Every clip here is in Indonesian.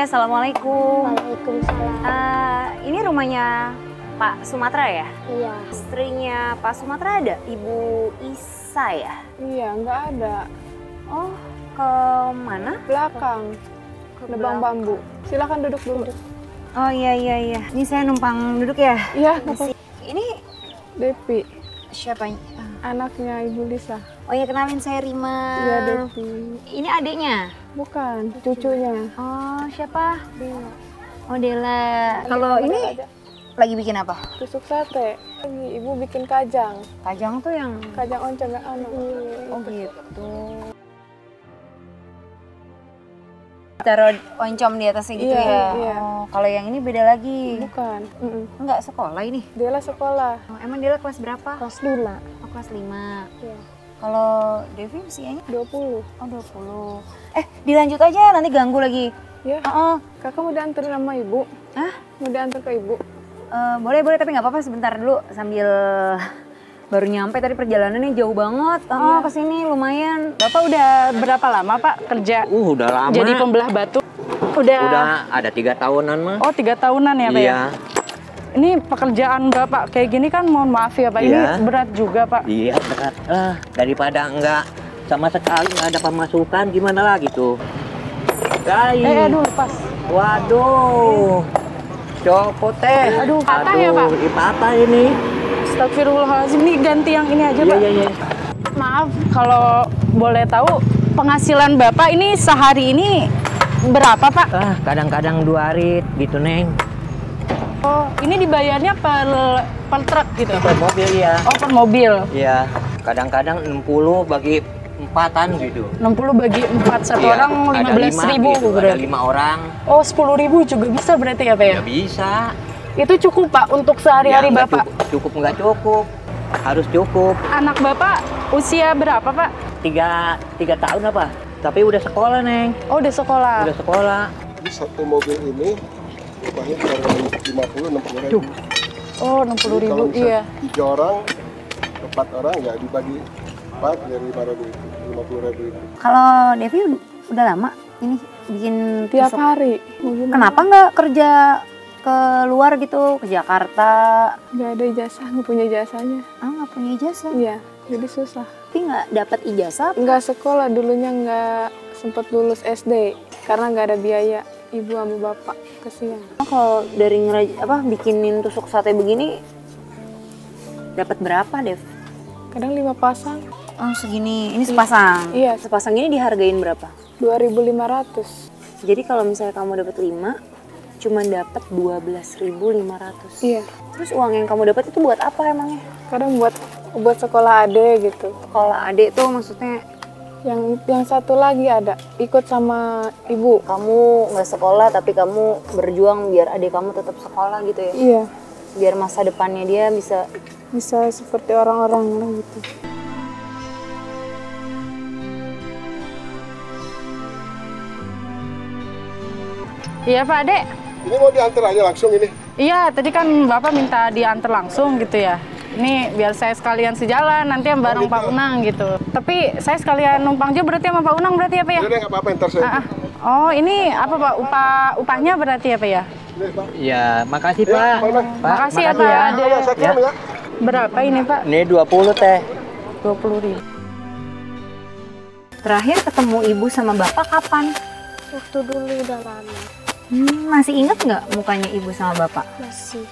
assalamualaikum. Waalaikumsalam. Eh, ini rumahnya Pak Sumatera ya? Iya. Istrinya Pak Sumatera ada? Ibu Isa ya? Iya, nggak ada. Oh, ke mana? Belakang, Ke nebang belakang. bambu. Silakan duduk dulu. Oh iya iya iya. Ini saya numpang duduk ya. Iya. Ini Depi, siapa? anaknya Ibu Lisa. Oh ya kenalin saya Rima. Iya, Depi. Ini adiknya. Bukan, cucunya. Oh siapa? Dela. Oh Dela. Kalau ini Ada lagi bikin apa? tusuk sate. Lagi Ibu bikin kajang. Kajang tuh yang. Kajang oncom yang anu. Oh gitu. Taruh oncom di atasnya gitu Iya, ya. iya. Oh, kalau yang ini beda lagi. Bukan. Mm-mm. Enggak sekolah ini. Dela sekolah. Oh, emang Dela kelas berapa? Kelas 5. Oh, kelas 5. Iya. Kalau Devi usianya? 20. Oh, 20. Eh, dilanjut aja nanti ganggu lagi. Ya, Oh, kakak mau dianterin sama Ibu? Hah? Mau diantar ke Ibu? Eh, boleh boleh tapi nggak apa-apa sebentar dulu sambil baru nyampe tadi perjalanannya jauh banget. Oh, ke sini lumayan. Bapak udah berapa lama Pak kerja Uh, udah lama. jadi pembelah batu? Udah. Udah ada tiga tahunan mah. Oh tiga tahunan ya Pak ya? Ini pekerjaan Bapak kayak gini kan mohon maaf ya Pak, Iya. ini berat juga Pak. iya berat. Ah, daripada enggak sama sekali nggak ada pemasukan, gimana lagi tuh? Guys, Eh aduh pas. waduh, copot teh. Aduh, patah ya, Pak? Ih, patah ini. Astagfirullahaladzim, ini ganti yang ini aja Iya, Pak. iya, iya. Maaf kalau boleh tahu penghasilan Bapak ini sehari ini berapa Pak? Ah, kadang-kadang dua hari gitu neng. Oh ini dibayarnya per, per truk gitu? Per mobil ya. Oh per mobil. Iya, kadang-kadang 60 bagi empatan gitu. 60 bagi 4 satu Iya, orang ada 15 lima ribu gitu, ada berarti. lima orang. Oh 10 ribu juga bisa berarti ya Pak ya? Ya bisa. Itu cukup Pak untuk sehari-hari Ya, Bapak? Cukup, cukup nggak cukup. Harus cukup. Anak Bapak usia berapa Pak? Tiga, tiga tahun apa? Tapi udah sekolah, Neng. Oh udah sekolah. Udah sekolah. Jadi satu mobil ini upahnya kurang lebih 50 60 ribu. Oh 60 Jadi ribu, iya. tiga orang, empat orang ya dibagi empat dari lima ribu itu, lima puluh ribu itu. Kalau Devi ud- udah lama ini bikin Tiap tusuk. hari. Mau gimana? Kenapa nggak kerja ke luar gitu, ke Jakarta? Nggak ada ijazah, nggak punya ijazahnya. Ah nggak punya ijazah. Iya, jadi susah. Tapi nggak dapat ijazah. Nggak sekolah dulunya nggak sempet lulus SD karena nggak ada biaya ibu sama bapak kesian. Kalau dari ngeraj apa bikinin tusuk sate begini dapat berapa, Dev? Kadang lima pasang Oh segini, ini sepasang. Iya. Sepasang ini dihargain berapa? 2.500. Jadi kalau misalnya kamu dapat 5, cuma dapat 12.500. Iya. Terus uang yang kamu dapat itu buat apa emangnya? Kadang buat buat sekolah ade gitu. Kalau adik tuh maksudnya Yang yang satu lagi ada ikut sama ibu. kamu nggak sekolah tapi kamu berjuang biar adik kamu tetap sekolah gitu ya. Iya. Biar masa depannya dia bisa Bisa seperti orang-orang lah gitu. Iya Pak Dek. Ini mau diantar aja langsung ini. Iya, tadi kan Bapak minta diantar langsung gitu ya. Ini biar saya sekalian sejalan, nanti yang bareng Pak Unang gitu. Tapi saya sekalian numpang juga berarti sama Pak Unang berarti ya Pak ya? Jadi nggak apa-apa ntar saya. Ah, ah. Oh ini apa Pak, upah upahnya berarti ya Pak ya? Ini, Pak. Ya, makasih, Ya, Pak. Pak. Makasih ya, Pak. ya. Ya. ya. Berapa ini Pak? Ini 20 teh. 20 ribu. terakhir ketemu ibu sama bapak kapan? Waktu dulu udah lama. Hmm, masih inget nggak mukanya ibu sama bapak? Masih.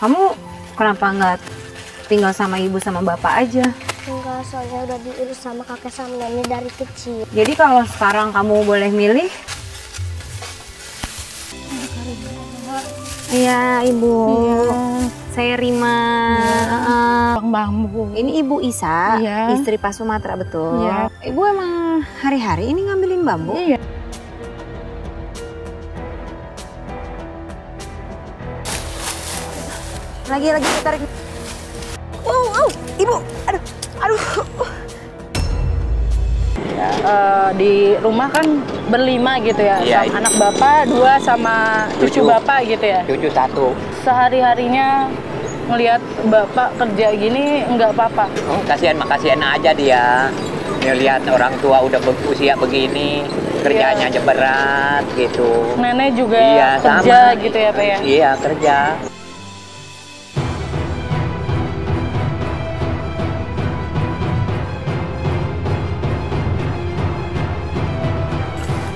Kamu kenapa nggak tinggal sama ibu sama bapak aja? Enggak, soalnya udah diurus sama kakek sama nenek dari kecil. Jadi kalau sekarang kamu boleh milih? Iya ibu. Saya Rima. Heeh. Bang bambu. Ini Ibu Isa, Iya. istri Pak Sumatera betul. Iya. Ibu emang hari-hari ini ngambilin bambu? Iya. Lagi lagi ditarik. Wow, wow, Ibu. Aduh, aduh. Eh, di rumah kan berlima gitu ya, Iya, sama anak bapak dua sama cucu, Cucu. bapak gitu ya. Cucu satu. Sehari harinya ngelihat bapak kerja gini nggak apa-apa. Oh, kasihan mah kasihan aja dia. Ya, lihat orang tua udah be- usia begini, kerjanya aja berat gitu. Nenek juga Iya, kerja sama. gitu ya, Pak ya? Iya, kerja.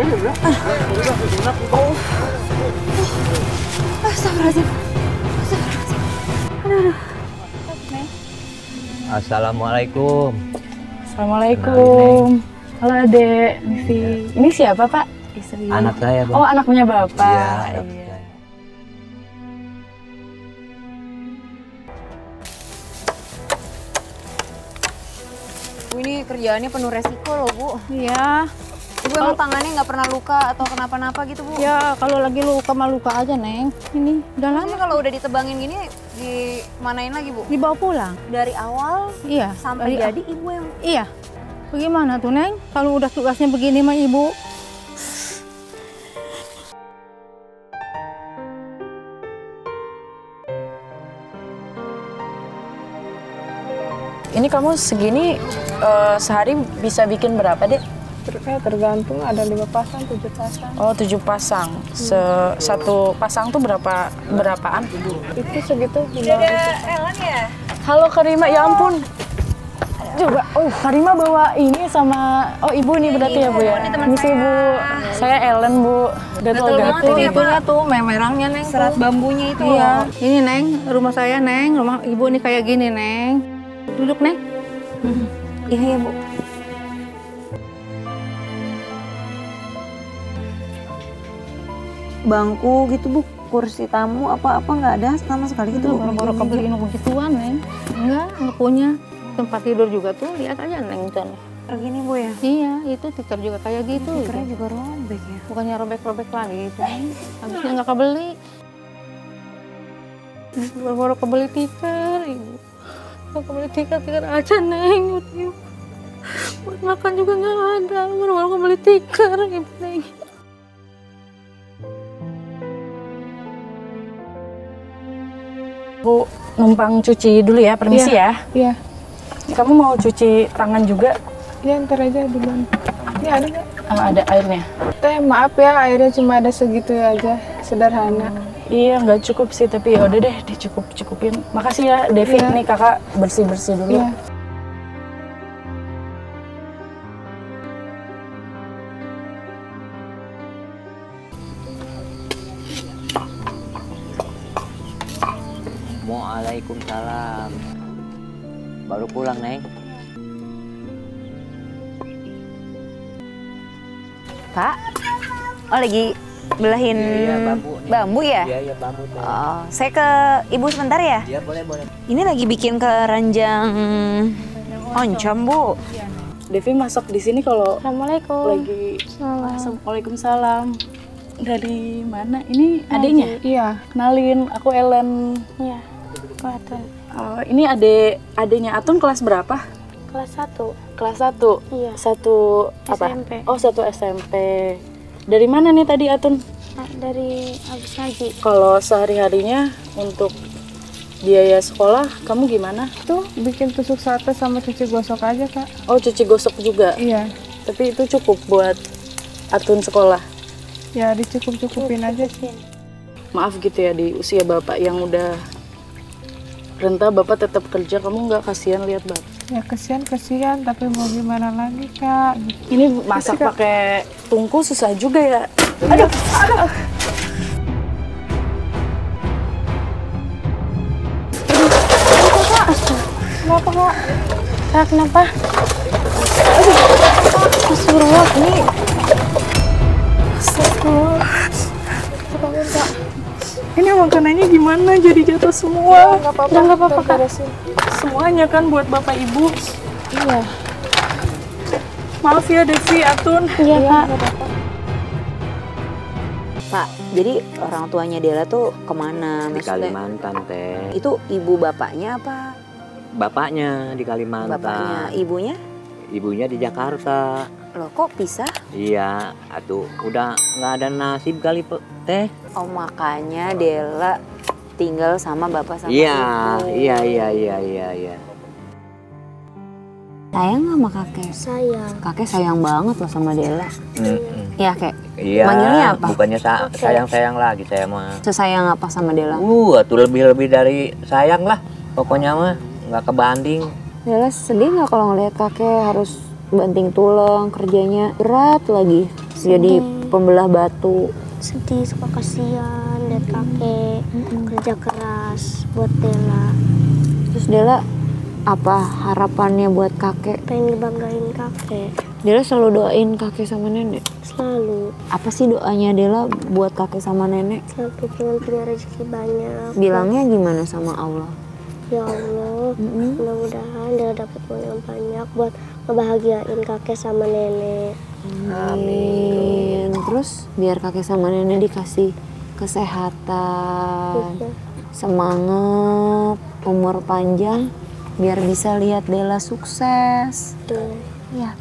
Astagfirullahaladzim. Assalamualaikum. Assalamualaikum. Halo Adek, Nifi. Ini siapa Pak? Istri. Anak saya, Bang. Oh, anaknya Bapak. Iya, anak Iya. saya. Bu ini kerjaannya penuh resiko loh bu. Iya, Ibu emang tangannya nggak pernah luka atau kenapa-napa gitu bu? ya kalau lagi luka mah luka aja neng. Ini udah lama Maksudnya kalau udah ditebangin gini dimanain lagi bu? dibawa pulang. Dari awal Iya. sampai dari- jadi ibu yang Iya. Bagaimana tuh neng? Kalau udah tugasnya begini mah ibu. Ini kamu segini eh, sehari bisa bikin berapa, Dek? Ter- tergantung ada lima pasang, tujuh pasang. Oh, tujuh pasang. Se- satu pasang tuh berapa berapaan? Itu segitu lima Ellen ya? Halo Karima, ya ampun. Coba, oh Karima bawa ini sama, oh ibu ini berarti ya Bu ya? Ini sih Bu, saya Ellen Bu, gatel-gatel. Itunya tuh memerangnya neng. Serat bambunya itu Iya. loh. Ini neng, rumah saya neng, rumah ibu ini kayak gini neng. Duduk neng. Iya ya bu. Bangku gitu bu, kursi tamu apa-apa nggak ada sama sekali gitu Itu bu. baru-baru kebeliin begituan neng. Enggak, enggak punya. Tempat tidur juga tuh lihat aja neng sana. Kayak gini bu ya. Iya, itu tikar juga kayak gitu. Tikernya juga robek ya. Bukannya robek-robek lagi itu. Habisnya nggak kebeli. Baru-baru kebeli tikar, ibu. Nggak kebeli tikar, tikar aja neng. Buat makan juga nggak ada. Baru-baru kebeli tikar, ibu neng. Bu, numpang cuci dulu ya, permisi ya. Iya, Kamu mau cuci tangan juga? ya ntar aja duluan. Ini ada nggak? Ah, ada airnya. Teh maaf ya airnya cuma ada segitu aja, sederhana. Iya, nggak cukup sih, tapi ya udah deh, dicukup cukupin. Makasih ya, Devi. Iya. Nih kakak bersih bersih dulu. Iya. Pulang, Neng. Pak, oh lagi belahin Iya, bambu nih. bambu ya? Iya, iya, bambu. Oh, saya ke ibu sebentar ya. Iya, boleh, boleh. Ini lagi bikin keranjang oncom bu. Devi masak di sini kalau Assalamualaikum. lagi Waalaikumsalam. Dari mana? Ini adiknya? Iya, Kenalin, aku Ellen. Iya. Kelihatan. Oh, ini adek adiknya Atun kelas berapa? Kelas 1. Kelas 1. Iya. Satu apa? SMP. Oh, satu SMP. Dari mana nih tadi Atun? Nah, dari habis ngaji. Kalau sehari-harinya untuk biaya sekolah kamu gimana? tuh bikin tusuk sate sama cuci gosok aja kak. Oh, cuci gosok juga. Iya, Tapi itu cukup buat Atun sekolah. ya dicukup-cukupin aja sih. Maaf gitu ya di usia Bapak yang udah renta Bapak tetap kerja, kamu nggak kasihan lihat Bapak? Ya kesian kesian, tapi mau gimana lagi kak? Ini masak pakai tungku susah juga ya. Kenapa kak? Kak kenapa? Astagfirullah, ini Ini makanannya gimana? Jadi jatuh semua. Nggak apa-apa, nggak apa-apa, beresin. Semuanya kan buat Bapak Ibu. Iya. Maaf ya Devi, Atun. Iya kak. Pak, jadi orang tuanya Dela tuh ke mana? Di Maksudnya Kalimantan, Teh. itu ibu bapaknya apa? Bapaknya di Kalimantan. Bapaknya, ibunya? Ibunya di Jakarta. Loh kok pisah? Iya, aduh, udah nggak ada nasib kali, Pe- Teh. Oh makanya Dela tinggal sama bapak sama Iya, ibu. iya, iya, iya, iya, iya. sayang nggak sama kakek? Sayang. Kakek sayang banget loh sama Dela. Iya kek. Iya, Manggilnya apa? bukannya sa- sayang-sayang lagi saya mah. Sesayang apa sama Dela? Uh, tuh lebih-lebih dari sayang lah. Pokoknya mah nggak kebanding. Dela sedih nggak kalau ngelihat kakek harus banting tulang kerjanya berat lagi jadi pembelah batu. Sedih, suka kasihan lihat kakek kerja keras buat Dela. Terus Dela apa harapannya buat kakek? Pengen dibanggain kakek Dela selalu doain kakek sama nenek. selalu. Apa sih doanya Dela buat kakek sama nenek? Selalu pengen punya rezeki banyak. Bilangnya gimana sama Allah? Ya Allah, mudah-mudahan dia dapat uang yang banyak buat ngebahagiain kakek sama nenek. Amin. Terus biar kakek sama nenek dikasih kesehatan, Iya. semangat, umur panjang, biar bisa lihat Dela sukses. Tuh. Ya.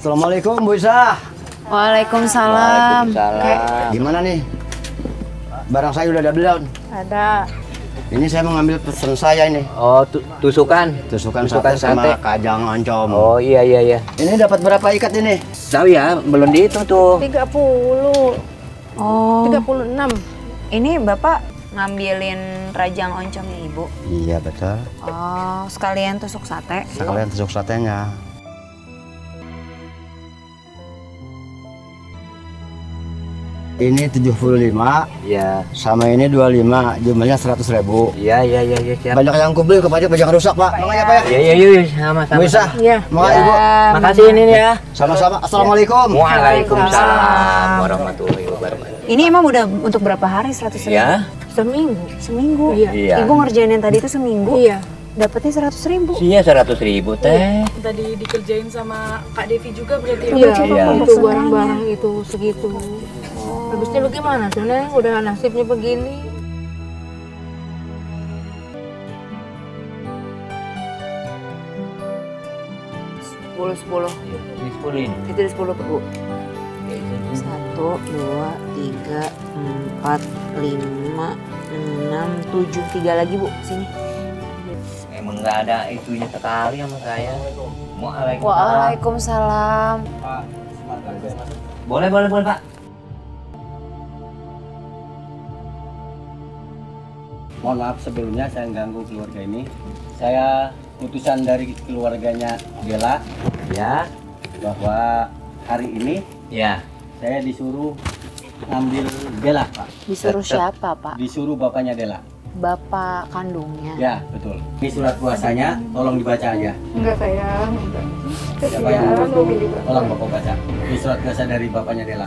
Assalamualaikum Bu Isa. Waalaikumsalam. Waalaikumsalam. Gimana nih? Barang saya udah ada belum? Ada. Ini saya mau ngambil pesan saya ini. Oh, tu- tusukan. Tusukan, Tusukan sate sama sate. kajang oncom. Oh iya iya iya. Ini dapat berapa ikat ini? Tahu ya, belum dihitung tuh. 30. Oh, 36. ini Bapak ngambilin rajang oncomnya Ibu. Iya betul. Oh, sekalian tusuk sate. Sekalian tusuk satenya. Ini 75, Iya. sama ini 25, jumlahnya 100 ribu. Iya iya iya iya siap. Banyak yang kubeli kepada banyak rusak pak. Makanya pak ya. Iya iya iya sama sama. Bu Isa, Iya. makasih ibu. Makasih ini ya. Sama-sama. Assalamualaikum. Waalaikumsalam warahmatullahi wabarakatuh. Ini emang udah untuk berapa hari 100 ribu? Ya. Seminggu. Seminggu. Iya. Iya. Ibu ngerjain yang tadi itu seminggu. Iya. Dapatnya 100 ribu. Iya seratus ribu teh. Tadi dikerjain sama Kak Devi juga berarti ya? Iya, Iya. itu barang-barang itu segitu. Habisnya bagaimana tuh, Neng? Udah nasibnya begini. Sepuluh, sepuluh. Ini sepuluh ini. Itu sepuluh bu. Satu, dua, tiga, empat, lima, enam, tujuh. Tiga lagi bu, sini. Emang nggak ada itunya sekali sama saya. Waalaikumsalam. Waalaikumsalam. Boleh boleh boleh pak. Mohon maaf sebelumnya saya ganggu keluarga ini. Saya putusan dari keluarganya Bella Ya. bahwa hari ini Ya. saya disuruh ngambil Bella, Pak. Disuruh siapa pak? Disuruh bapaknya Dela. Bapak kandungnya. Ya, betul. Ini surat kuasanya, tolong dibaca aja. Enggak sayang. Ya, Pak, ya. Tolong Bapak baca. Ini surat kuasa dari bapaknya Dela.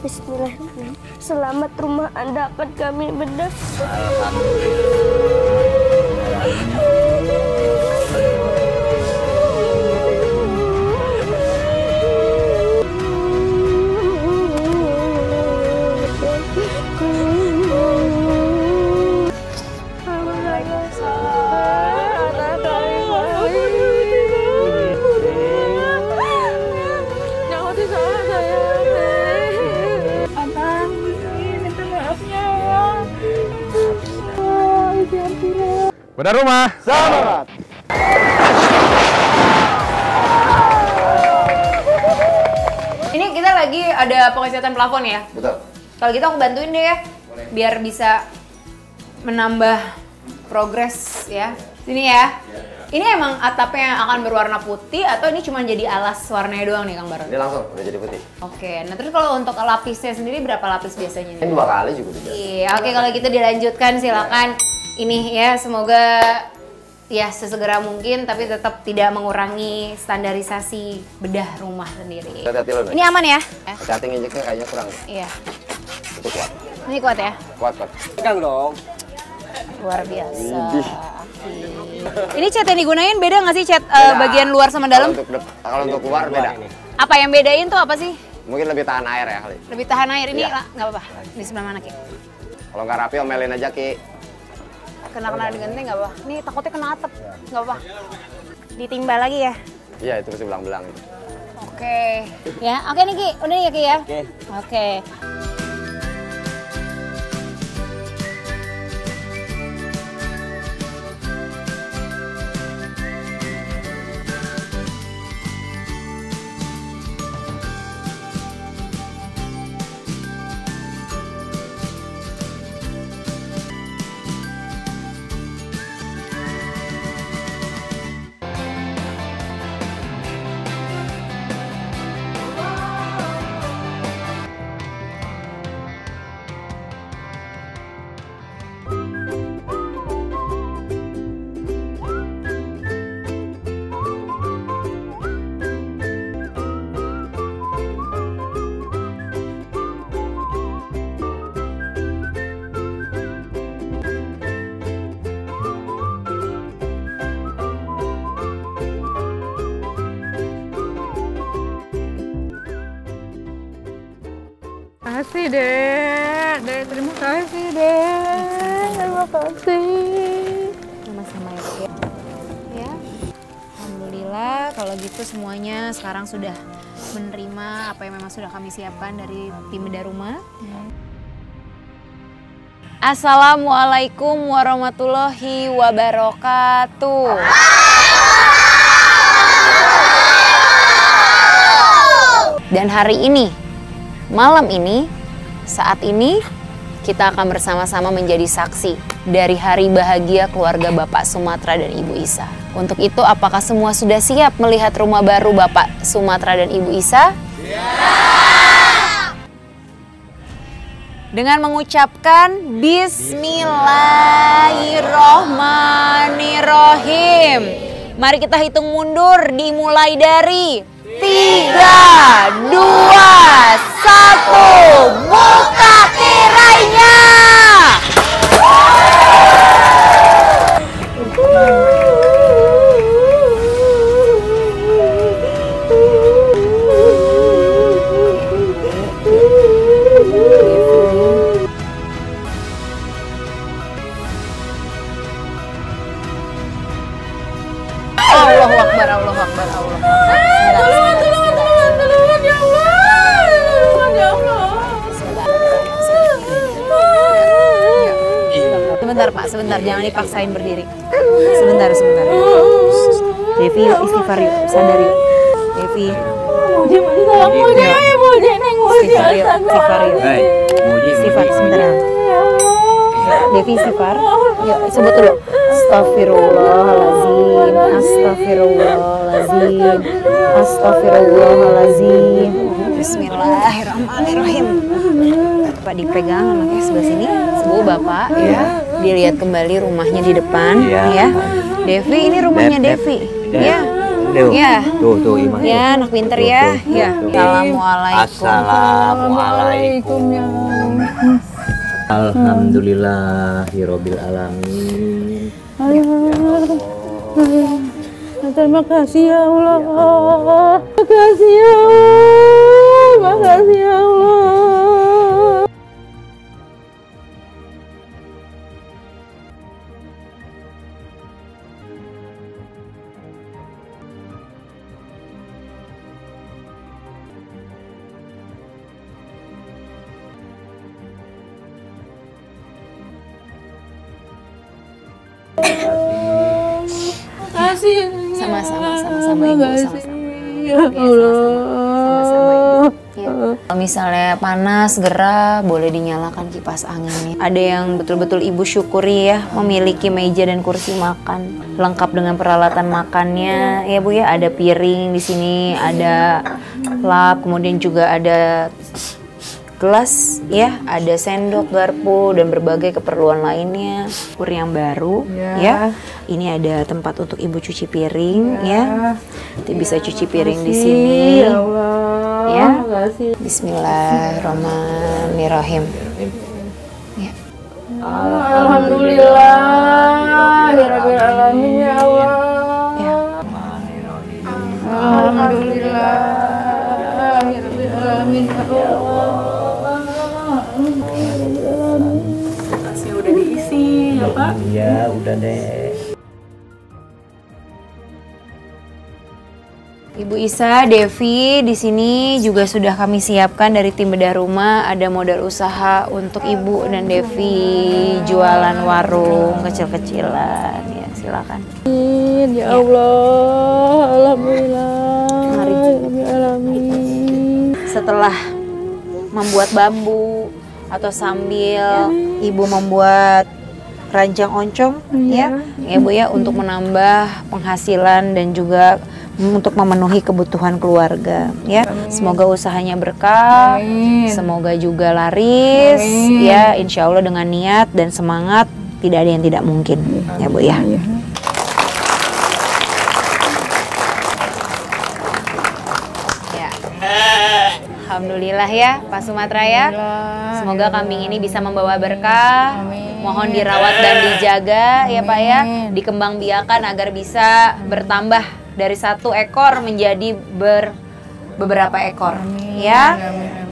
Bismillahirrahmanirrahim. Selamat rumah Anda akan kami bedah. Benar rumah. Selamat. Ini kita lagi ada pengecatan plafon ya. Betul. Kalau gitu aku bantuin deh ya, biar bisa menambah progres ya. Sini ya. Ini emang atapnya yang akan berwarna putih atau ini cuma jadi alas warnanya doang nih Kang Baron? Ini langsung udah jadi putih. Oke, nah terus kalau untuk lapisnya sendiri berapa lapis biasanya? Ini dua kali juga bisa. Iya, oke kalau gitu dilanjutkan silakan. Ini ya semoga ya sesegera mungkin tapi tetap tidak mengurangi standarisasi bedah rumah sendiri. Hati-hati lo, Nay. Ini aman ya? Eh, Hati-hati nginjeknya kayaknya kurang. Iya. Itu kuat. Ini kuat ya? Kuat, kuat. Pegang dong. Luar biasa. Ini cat yang digunain beda nggak sih cat eh, bagian luar sama dalam? Kalau untuk, kalau untuk luar beda. Apa yang bedain tuh apa sih? Mungkin lebih tahan air ya kali. Lebih tahan air ini Iya. nggak apa-apa. Di sebelah mana Ki? Kalau nggak rapi omelin aja Ki. Kena-kena dengan nggak apa-apa. Nih takutnya kena atap, nggak apa-apa. Ditimba lagi ya? Iya itu mesti belang-belang. Oke. Ya, oke nih Ki. Udah nih ya Ki ya? Oke. Oke. kasih gitu semuanya sekarang sudah menerima apa yang memang sudah kami siapkan dari tim Beda Rumah. Assalamualaikum warahmatullahi wabarakatuh. Dan hari ini, malam ini, saat ini kita akan bersama-sama menjadi saksi dari hari bahagia keluarga Bapak Sumatera dan Ibu Isa. Untuk itu, apakah semua sudah siap melihat rumah baru Bapak Sumatera dan Ibu Isa? Dengan mengucapkan Bismillahirrohmanirrohim. Mari kita hitung mundur dimulai dari 3, 2, 1. Dipaksain berdiri. Sebentar, sebentar. Devi, yuk istighfar yuk, sadar yuk. Devi. Istighfar yuk, istighfar yuk. Baik, Muji, Istighfar, Muji, sebentar. Muji. Devi istighfar. Yuk, sebut dulu. Astagfirullahalazim. Astagfirullahalazim. Astagfirullahalazim. Bismillahirrahmanirrahim. Pak dipegang anaknya sebelah sini. Sebu Bapak ya. Dilihat kembali rumahnya di depan Iya. ya. Devi ini rumahnya Dep, Dep. Devi. Dep. Ya. Tuh, Ya. tuh, tuh, Iman. tuh. Ya, anak pinter Tuh, ya. tuh, Ya. tuh. Assalamualaikum. Assalamualaikum. ya Alhamdulillahirabbil alamin. Terima kasih ya Allah. Makasih ya Allah. Makasih ya Allah. Sama-sama, Ibu, sama-sama. Ya Allah. Ya. Kalau misalnya panas, gerah, boleh dinyalakan kipas anginnya. Ada yang betul-betul ibu syukuri ya, memiliki meja dan kursi makan, lengkap dengan peralatan makannya. Ya bu ya, ada piring di sini, ada lap, kemudian juga ada gelas, ya, ada sendok, garpu, dan berbagai keperluan lainnya. Kur yang baru, ya. Ini ada tempat untuk ibu cuci piring, ya. Nanti bisa cuci piring di sini. Ya Allah. Ya. Bismillahirrahmanirrahim. Ya. Alhamdulillah. Ya Alamin ya Allah. Ya. Alhamdulillah. Ya Rabbil Pak. Iya, udah deh. Ibu Isa, Devi, di sini juga sudah kami siapkan dari tim bedah rumah ada modal usaha untuk Ibu dan Devi jualan warung kecil-kecilan. Ya, silakan. Amin, ya Allah, alhamdulillah. Mari. Ya alamin. Setelah membuat bambu atau sambil Ibu membuat ranjang oncom ya, ya Bu ya untuk menambah penghasilan dan juga untuk memenuhi kebutuhan keluarga ya. Semoga usahanya berkah, semoga juga laris ya. Insya Allah dengan niat dan semangat tidak ada yang tidak mungkin ya Bu ya. Ya. Alhamdulillah ya Pak Sumatera ya. Semoga kambing ini bisa membawa berkah. Mohon dirawat dan dijaga ya Pak ya. Dikembangbiakan agar bisa bertambah dari satu ekor menjadi ber beberapa ekor. Ya.